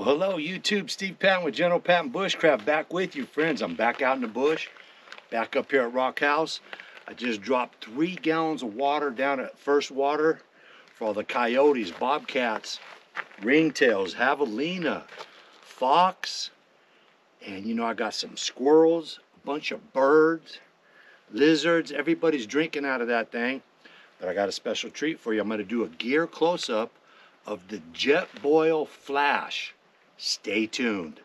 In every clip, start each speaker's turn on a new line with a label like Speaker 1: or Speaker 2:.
Speaker 1: Well, hello, YouTube. Steve Patton with General Patton Bushcraft back with you, friends. I'm back out in the bush, back up here at Rock House. I just dropped three gallons of water down at First Water for all the coyotes, bobcats, ringtails, javelina, fox, and you know, I got some squirrels, a bunch of birds, lizards. Everybody's drinking out of that thing. But I got a special treat for you. I'm going to do a gear close-up of the Jetboil Flash. Stay tuned.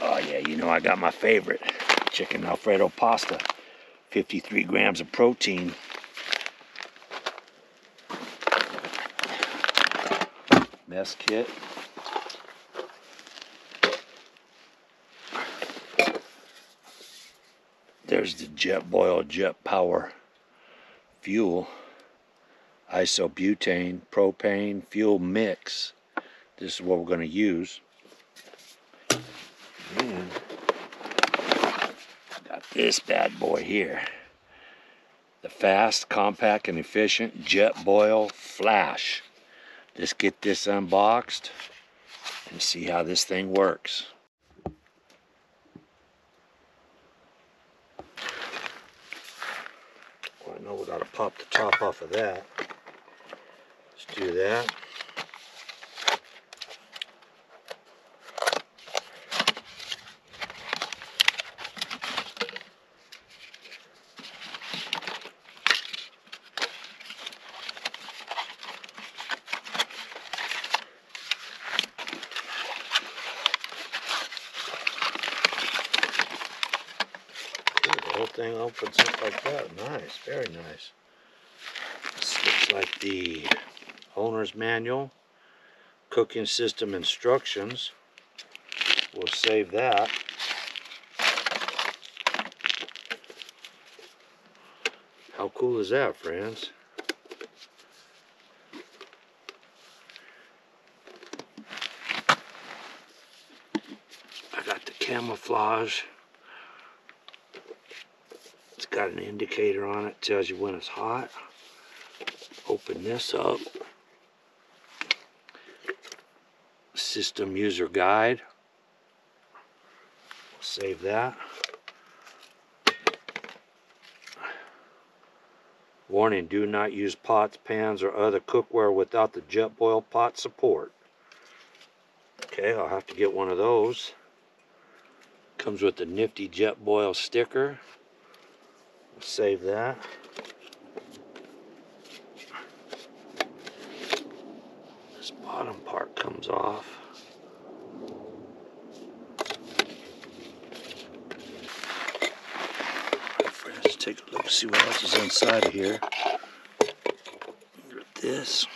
Speaker 1: Oh yeah, you know I got my favorite, chicken alfredo pasta. 53 grams of protein. Mess kit. There's the Jetboil Jet Power fuel. Isobutane, propane, fuel mix. This is what we're going to use. And got this bad boy here. The fast, compact, and efficient Jetboil Flash. Let's get this unboxed and see how this thing works. Well, I know we gotta pop the top off of that. Let's do that. Ooh, the whole thing opens up like that. Nice, very nice. This looks like the owner's manual, cooking system instructions. We'll save that. How cool is that, friends? I got the camouflage. Got an indicator on it, tells you when it's hot. Open this up. System user guide. Save that. Warning, do not use pots, pans, or other cookware without the Jetboil pot support. Okay, I'll have to get one of those. Comes with the nifty Jetboil sticker. Save that. This bottom part comes off. Let's take a look, see what else is inside of here. Look at this.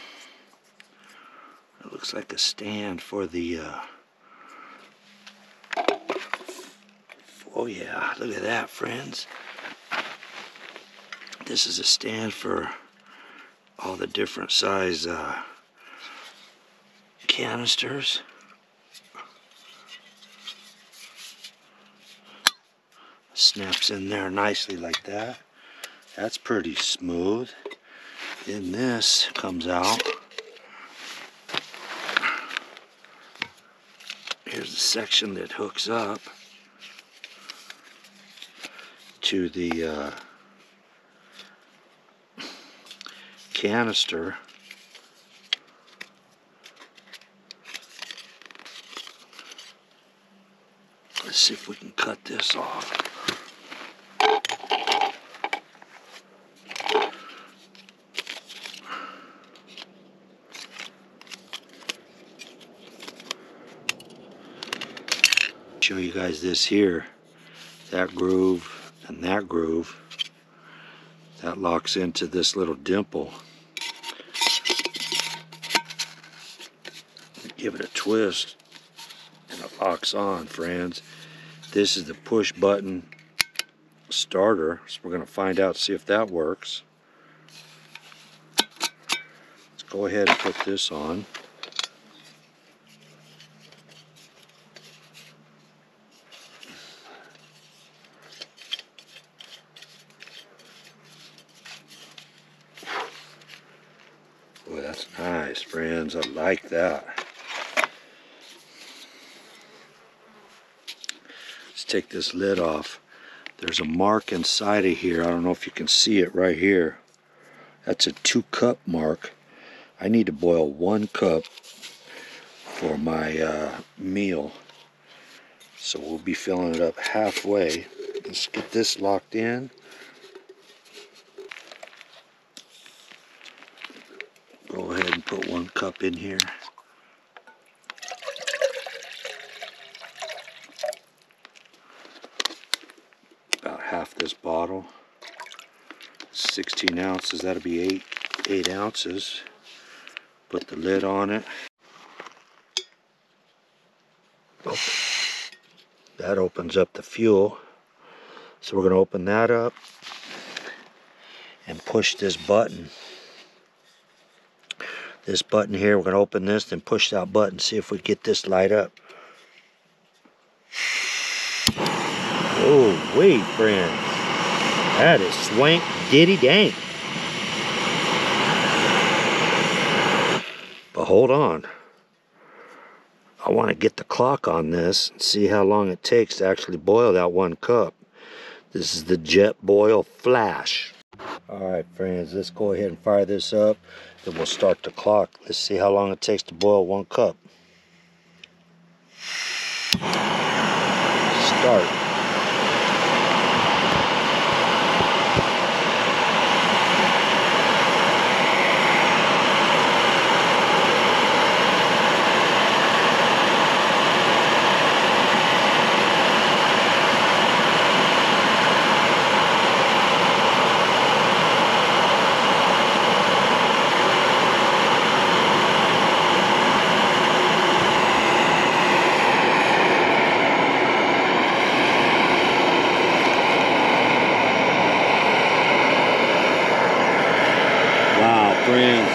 Speaker 1: It looks like a stand for the. Uh... Oh yeah, look at that, friends. This is a stand for all the different size uh, canisters. Snaps in there nicely like that. That's pretty smooth. Then this comes out. Here's the section that hooks up to the uh, canister. Let's see if we can cut this off. Show you guys this here. That groove and that groove. That locks into this little dimple. Give it a twist and it locks on, friends. This is the push button starter. So we're going to find out, see if that works. Let's go ahead and put this on. Boy, that's nice, friends. I like that. Take this lid off. There's a mark inside of here. I don't know if you can see it right here. That's a two cup mark. I need to boil one cup for my uh, meal. So we'll be filling it up halfway. Let's get this locked in. Go ahead and put one cup in here. This bottle. 16 ounces, that'll be eight, eight ounces. Put the lid on it. That opens up the fuel. So we're gonna open that up and push this button this button here. We're to open this, and push that button, see if we get this light up. Oh, wait, friends. That is swank giddy dang. But hold on. I want to get the clock on this and see how long it takes to actually boil that one cup. This is the Jet Boil Flash. Alright friends, let's go ahead and fire this up. Then we'll start the clock. Let's see how long it takes to boil one cup. Start. Wow, friends.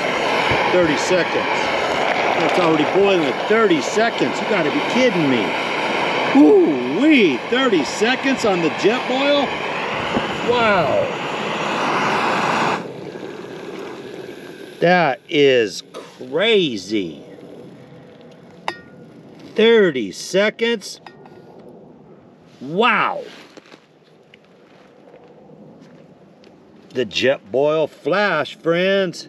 Speaker 1: 30 seconds. That's already boiling at 30 seconds. You gotta be kidding me. Ooh wee, 30 seconds on the jet boil? Wow. That is crazy. 30 seconds? Wow. The jet boil Flash, friends.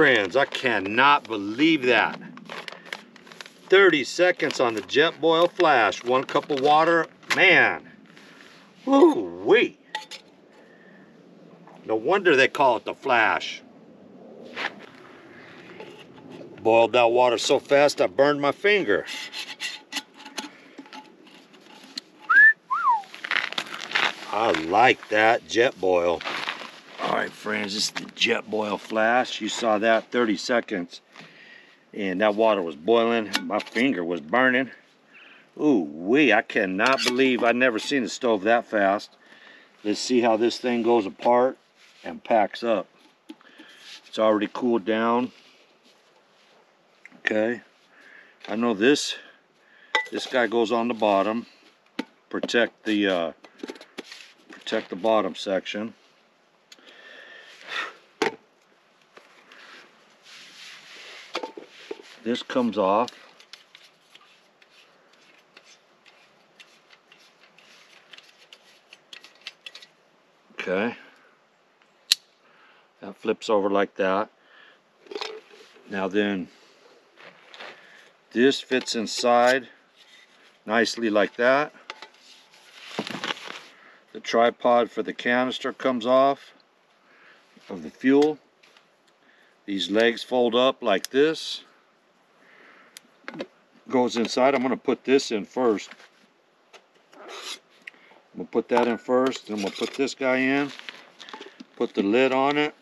Speaker 1: friends, I cannot believe that. 30 seconds on the Jetboil Flash. One cup of water, man. Ooh we. No wonder they call it the Flash. Boiled that water so fast I burned my finger. I like that jet boil. All right, friends, this is the Jetboil flash. You saw that 30 seconds and that water was boiling. My finger was burning. Ooh wee, I cannot believe I never seen a stove that fast. Let's see how this thing goes apart and packs up. It's already cooled down. Okay. I know this this guy goes on the bottom. Protect the uh, protect the bottom section. This comes off. Okay. That flips over like that. Now then, this fits inside nicely like that. The tripod for the canister comes off of the fuel. These legs fold up like this. Goes inside. I'm going to put this in first. I'm going to put that in first. Then I'm going to put this guy in. Put the lid on it.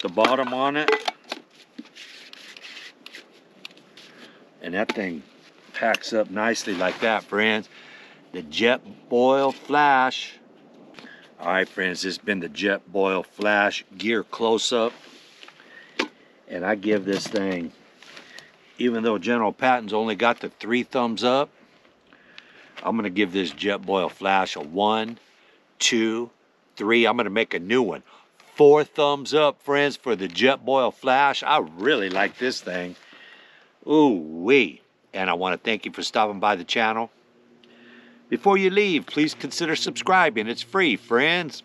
Speaker 1: The bottom on it. And that thing packs up nicely like that, friends. The Jetboil Flash. All right, friends, this has been the Jetboil Flash gear close-up. And I give this thing, even though General Patton's only got the three thumbs up, I'm going to give this Jetboil Flash a one, two, three. I'm going to make a new one. Four thumbs up, friends, for the Jetboil Flash. I really like this thing. Ooh wee. And I want to thank you for stopping by the channel. Before you leave, please consider subscribing. It's free, friends.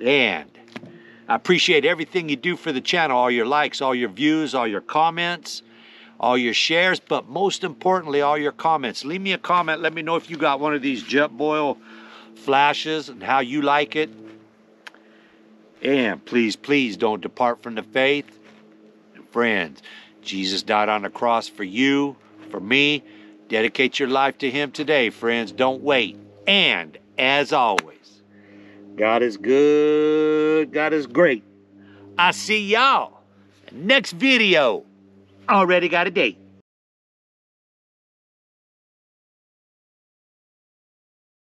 Speaker 1: And I appreciate everything you do for the channel, all your likes, all your views, all your comments, all your shares, but most importantly, all your comments. Leave me a comment. Let me know if you got one of these Jetboil flashes and how you like it. And please, please don't depart from the faith. Friends, Jesus died on the cross for you, for me. Dedicate your life to Him today, friends. Don't wait. And as always, God is good. God is great. I see y'all next video. Already got a date.